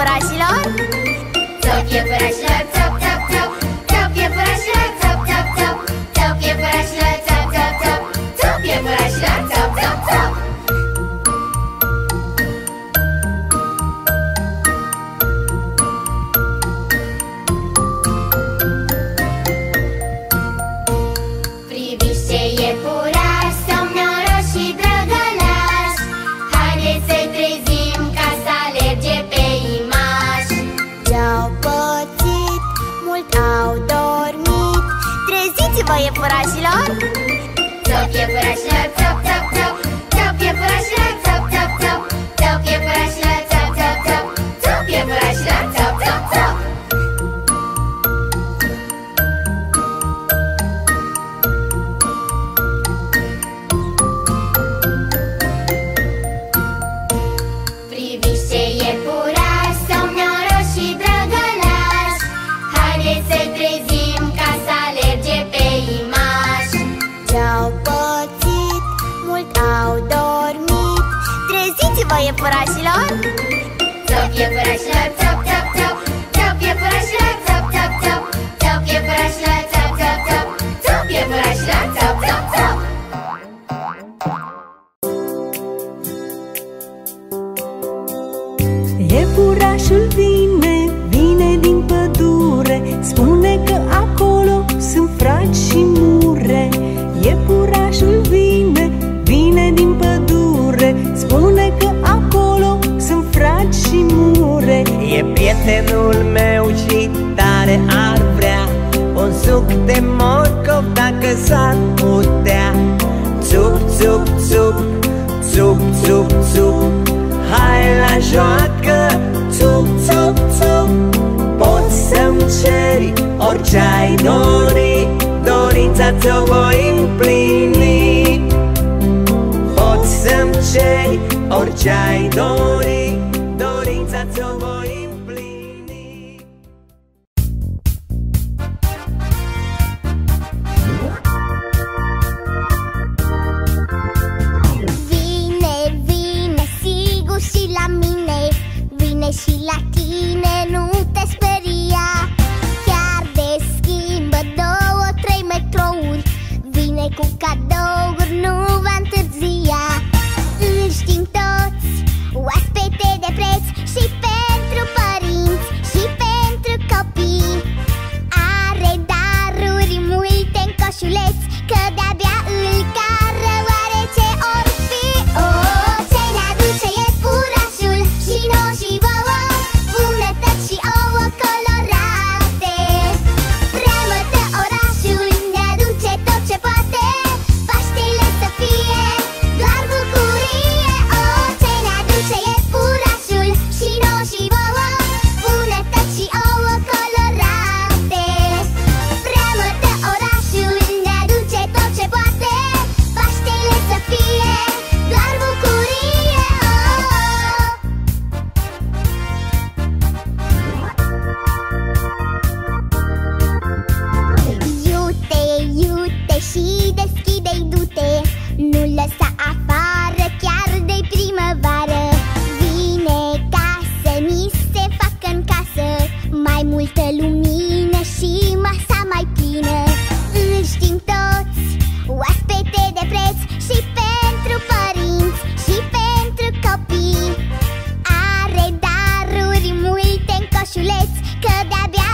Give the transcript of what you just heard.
furașilor! Să fie! e furașilor? Țop e furașilor, țop, țop, țop Țop e je poroślon? Cop je poroślon, cop, cop, cop Cop je poroślon, cop, cop, cop Cop je poroślon, cop, cop, cop Cop je suc de morcov dacă s-ar putea. Țup, țup, țup, țup, țup, țup Hai la joacă, țup, țup, țup Poți să-mi ceri orice ai dori Dorința ți-o voi împlini. Poți să-mi ceri orice ai dori Dorința ți-o voi Și la tine nu should